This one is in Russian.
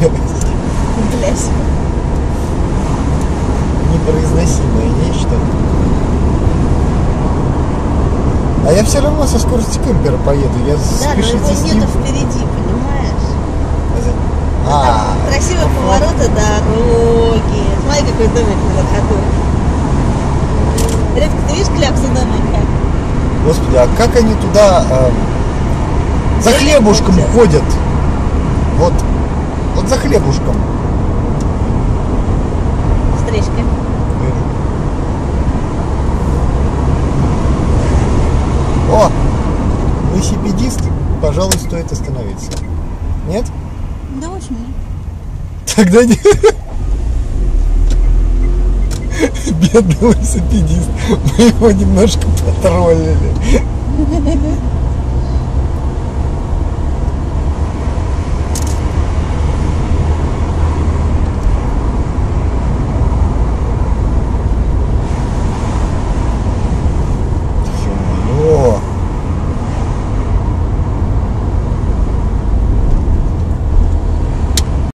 Блять. Непроизносимое нечто. А я все равно со скоростью кемпера поеду. Я да, но его с ним. нету впереди, понимаешь? А, а красивые ну повороты дороги. Смотри, какой домик на ходу. Редко ты видишь кляксы домика? Господи, а как они туда э, за хлебушком ходят? Вот за хлебушком. Встречка. О, велосипедист, пожалуй, стоит остановиться. Нет? Да очень. Тогда не... Бедный велосипедист. Мы его немножко потроллили.